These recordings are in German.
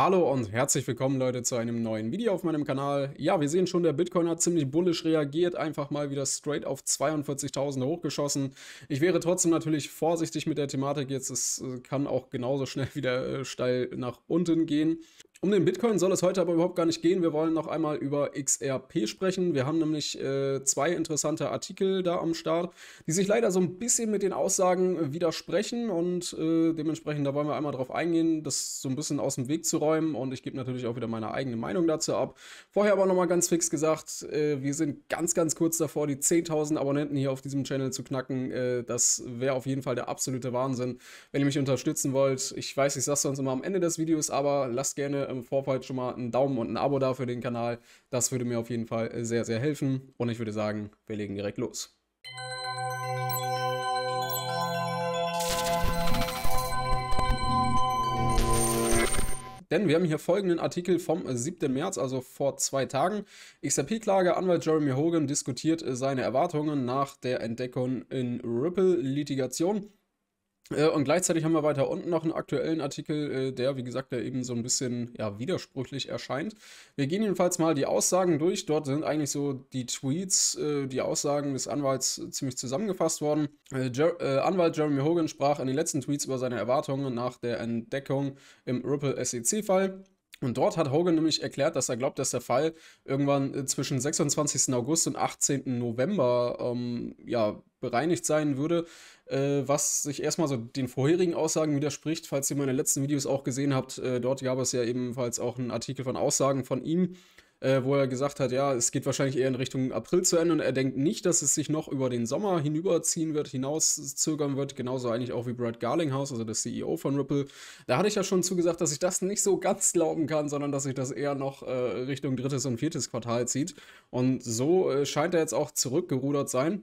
Hallo und herzlich willkommen Leute zu einem neuen Video auf meinem Kanal. Ja, wir sehen schon, der Bitcoin hat ziemlich bullisch reagiert, einfach mal wieder straight auf 42.000 hochgeschossen. Ich wäre trotzdem natürlich vorsichtig mit der Thematik jetzt, es äh, kann auch genauso schnell wieder äh, steil nach unten gehen. Um den Bitcoin soll es heute aber überhaupt gar nicht gehen. Wir wollen noch einmal über XRP sprechen. Wir haben nämlich äh, zwei interessante Artikel da am Start, die sich leider so ein bisschen mit den Aussagen widersprechen und äh, dementsprechend, da wollen wir einmal drauf eingehen, das so ein bisschen aus dem Weg zu räumen und ich gebe natürlich auch wieder meine eigene Meinung dazu ab. Vorher aber nochmal ganz fix gesagt, äh, wir sind ganz, ganz kurz davor, die 10.000 Abonnenten hier auf diesem Channel zu knacken. Äh, das wäre auf jeden Fall der absolute Wahnsinn, wenn ihr mich unterstützen wollt. Ich weiß, ich sage sonst immer am Ende des Videos, aber lasst gerne im Vorfeld schon mal einen Daumen und ein Abo da für den Kanal. Das würde mir auf jeden Fall sehr, sehr helfen. Und ich würde sagen, wir legen direkt los. Denn wir haben hier folgenden Artikel vom 7. März, also vor zwei Tagen. XRP-Klage, Anwalt Jeremy Hogan diskutiert seine Erwartungen nach der Entdeckung in Ripple-Litigation. Äh, und gleichzeitig haben wir weiter unten noch einen aktuellen Artikel, äh, der, wie gesagt, der eben so ein bisschen ja, widersprüchlich erscheint. Wir gehen jedenfalls mal die Aussagen durch. Dort sind eigentlich so die Tweets, äh, die Aussagen des Anwalts ziemlich zusammengefasst worden. Anwalt Jeremy Hogan sprach in den letzten Tweets über seine Erwartungen nach der Entdeckung im Ripple SEC-Fall. Und dort hat Hogan nämlich erklärt, dass er glaubt, dass der Fall irgendwann zwischen 26. August und 18. November ähm, ja, bereinigt sein würde äh, was sich erstmal so den vorherigen Aussagen widerspricht. Falls ihr meine letzten Videos auch gesehen habt, äh, dort gab es ja ebenfalls auch einen Artikel von Aussagen von ihm, äh, wo er gesagt hat, ja, es geht wahrscheinlich eher in Richtung April zu Ende und er denkt nicht, dass es sich noch über den Sommer hinüberziehen wird, hinauszögern wird, genauso eigentlich auch wie Brad Garlinghouse, also der CEO von Ripple. Da hatte ich ja schon zugesagt, dass ich das nicht so ganz glauben kann, sondern dass sich das eher noch äh, Richtung drittes und viertes Quartal zieht. Und so äh, scheint er jetzt auch zurückgerudert sein.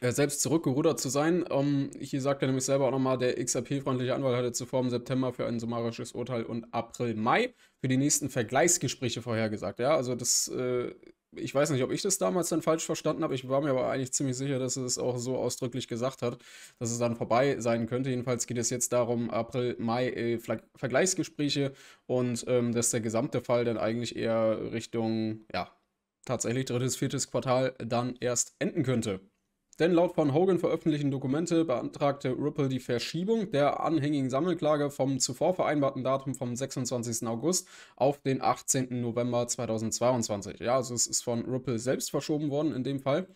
Äh, selbst zurückgerudert zu sein. Ähm, hier sagt er nämlich selber auch nochmal, der XRP-freundliche Anwalt hatte zuvor im September für ein summarisches Urteil und April, Mai für die nächsten Vergleichsgespräche vorhergesagt. Ja, also das, äh, ich weiß nicht, ob ich das damals dann falsch verstanden habe. Ich war mir aber eigentlich ziemlich sicher, dass es auch so ausdrücklich gesagt hat, dass es dann vorbei sein könnte. Jedenfalls geht es jetzt darum, April, Mai äh, Vergleichsgespräche und ähm, dass der gesamte Fall dann eigentlich eher Richtung, ja, tatsächlich drittes, viertes Quartal dann erst enden könnte. Denn laut von Hogan veröffentlichten Dokumente beantragte Ripple die Verschiebung der anhängigen Sammelklage vom zuvor vereinbarten Datum vom 26. August auf den 18. November 2022. Ja, also es ist von Ripple selbst verschoben worden in dem Fall.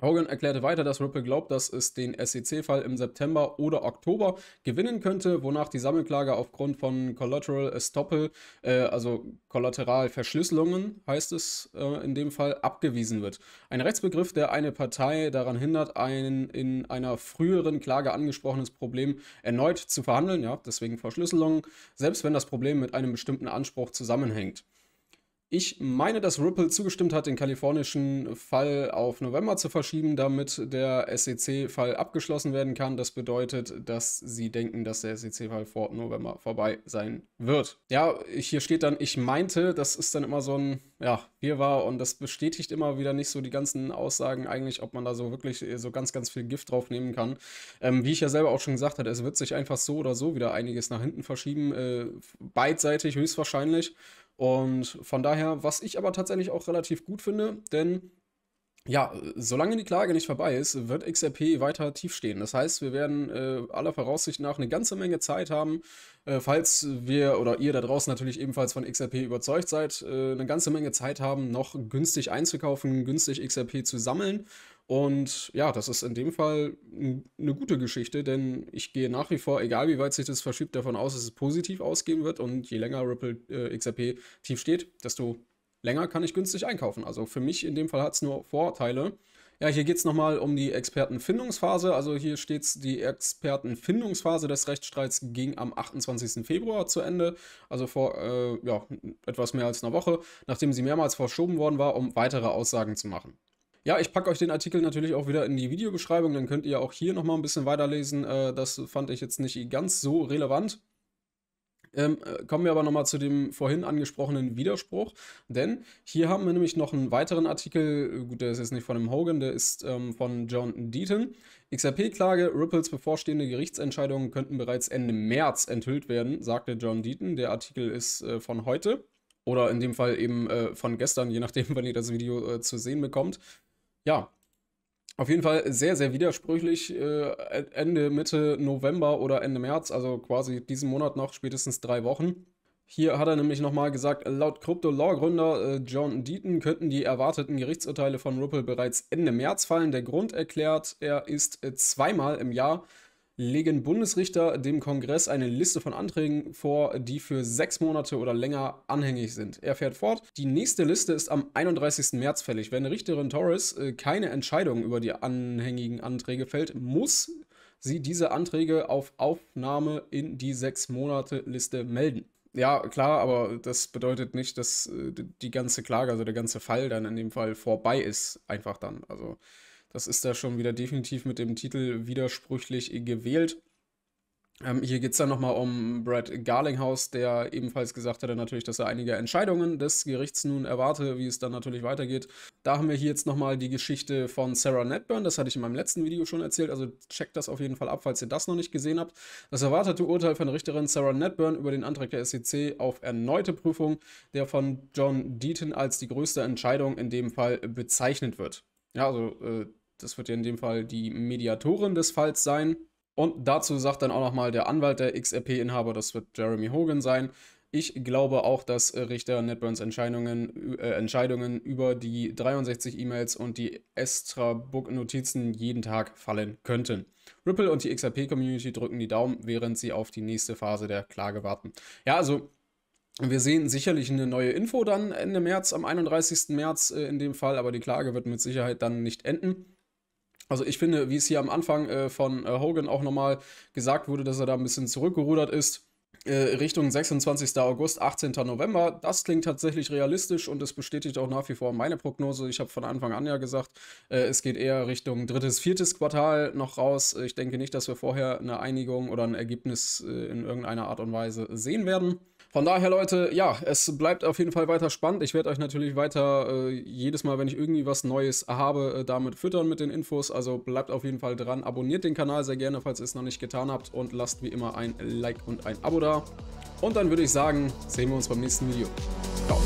Hogan erklärte weiter, dass Ripple glaubt, dass es den SEC-Fall im September oder Oktober gewinnen könnte, wonach die Sammelklage aufgrund von Collateral Estoppel, äh, also Kollateralverschlüsselungen heißt es äh, in dem Fall, abgewiesen wird. Ein Rechtsbegriff, der eine Partei daran hindert, ein in einer früheren Klage angesprochenes Problem erneut zu verhandeln, ja, deswegen Verschlüsselungen, selbst wenn das Problem mit einem bestimmten Anspruch zusammenhängt. Ich meine, dass Ripple zugestimmt hat, den kalifornischen Fall auf November zu verschieben, damit der SEC-Fall abgeschlossen werden kann. Das bedeutet, dass sie denken, dass der SEC-Fall vor November vorbei sein wird. Ja, hier steht dann, ich meinte, das ist dann immer so ein, ja, wir war und das bestätigt immer wieder nicht so die ganzen Aussagen eigentlich, ob man da so wirklich so ganz, ganz viel Gift drauf nehmen kann. Ähm, wie ich ja selber auch schon gesagt habe, es wird sich einfach so oder so wieder einiges nach hinten verschieben, äh, beidseitig höchstwahrscheinlich. Und von daher, was ich aber tatsächlich auch relativ gut finde, denn ja, solange die Klage nicht vorbei ist, wird XRP weiter tief stehen. Das heißt, wir werden äh, aller Voraussicht nach eine ganze Menge Zeit haben, äh, falls wir oder ihr da draußen natürlich ebenfalls von XRP überzeugt seid, äh, eine ganze Menge Zeit haben, noch günstig einzukaufen, günstig XRP zu sammeln und ja, das ist in dem Fall eine gute Geschichte, denn ich gehe nach wie vor, egal wie weit sich das verschiebt, davon aus, dass es positiv ausgehen wird. Und je länger Ripple äh, XRP tief steht, desto länger kann ich günstig einkaufen. Also für mich in dem Fall hat es nur Vorteile. Ja, hier geht es nochmal um die Expertenfindungsphase. Also hier steht es, die Expertenfindungsphase des Rechtsstreits ging am 28. Februar zu Ende, also vor äh, ja, etwas mehr als einer Woche, nachdem sie mehrmals verschoben worden war, um weitere Aussagen zu machen. Ja, ich packe euch den Artikel natürlich auch wieder in die Videobeschreibung, dann könnt ihr auch hier nochmal ein bisschen weiterlesen. Äh, das fand ich jetzt nicht ganz so relevant. Ähm, äh, kommen wir aber nochmal zu dem vorhin angesprochenen Widerspruch, denn hier haben wir nämlich noch einen weiteren Artikel, gut, der ist jetzt nicht von dem Hogan, der ist ähm, von John Deaton. XRP-Klage, Ripples bevorstehende Gerichtsentscheidungen könnten bereits Ende März enthüllt werden, sagte John Deaton. Der Artikel ist äh, von heute oder in dem Fall eben äh, von gestern, je nachdem, wann ihr das Video äh, zu sehen bekommt. Ja, auf jeden Fall sehr, sehr widersprüchlich. Äh, Ende, Mitte November oder Ende März, also quasi diesen Monat noch, spätestens drei Wochen. Hier hat er nämlich nochmal gesagt, laut Crypto-Law-Gründer äh, John Deaton könnten die erwarteten Gerichtsurteile von Ripple bereits Ende März fallen. Der Grund erklärt, er ist äh, zweimal im Jahr legen Bundesrichter dem Kongress eine Liste von Anträgen vor, die für sechs Monate oder länger anhängig sind. Er fährt fort, die nächste Liste ist am 31. März fällig. Wenn Richterin Torres äh, keine Entscheidung über die anhängigen Anträge fällt, muss sie diese Anträge auf Aufnahme in die sechs Monate Liste melden. Ja, klar, aber das bedeutet nicht, dass äh, die ganze Klage, also der ganze Fall dann in dem Fall vorbei ist, einfach dann. Also das ist da schon wieder definitiv mit dem Titel widersprüchlich gewählt. Ähm, hier geht es dann nochmal um Brad Garlinghouse, der ebenfalls gesagt hatte natürlich, dass er einige Entscheidungen des Gerichts nun erwarte, wie es dann natürlich weitergeht. Da haben wir hier jetzt nochmal die Geschichte von Sarah Netburn, das hatte ich in meinem letzten Video schon erzählt, also checkt das auf jeden Fall ab, falls ihr das noch nicht gesehen habt. Das erwartete Urteil von Richterin Sarah Netburn über den Antrag der SEC auf erneute Prüfung, der von John Deaton als die größte Entscheidung in dem Fall bezeichnet wird. Ja, also äh, das wird ja in dem Fall die Mediatorin des Falls sein. Und dazu sagt dann auch nochmal der Anwalt der XRP-Inhaber, das wird Jeremy Hogan sein. Ich glaube auch, dass Richter Netburns Entscheidungen, äh, Entscheidungen über die 63 E-Mails und die Estra-Book-Notizen jeden Tag fallen könnten. Ripple und die XRP-Community drücken die Daumen, während sie auf die nächste Phase der Klage warten. Ja, also wir sehen sicherlich eine neue Info dann Ende März, am 31. März äh, in dem Fall, aber die Klage wird mit Sicherheit dann nicht enden. Also ich finde, wie es hier am Anfang äh, von äh, Hogan auch nochmal gesagt wurde, dass er da ein bisschen zurückgerudert ist. Äh, Richtung 26. August, 18. November. Das klingt tatsächlich realistisch und es bestätigt auch nach wie vor meine Prognose. Ich habe von Anfang an ja gesagt, äh, es geht eher Richtung drittes, viertes Quartal noch raus. Ich denke nicht, dass wir vorher eine Einigung oder ein Ergebnis äh, in irgendeiner Art und Weise sehen werden. Von daher, Leute, ja, es bleibt auf jeden Fall weiter spannend. Ich werde euch natürlich weiter äh, jedes Mal, wenn ich irgendwie was Neues habe, äh, damit füttern mit den Infos. Also bleibt auf jeden Fall dran. Abonniert den Kanal sehr gerne, falls ihr es noch nicht getan habt. Und lasst wie immer ein Like und ein Abo da. Und dann würde ich sagen, sehen wir uns beim nächsten Video. Ciao.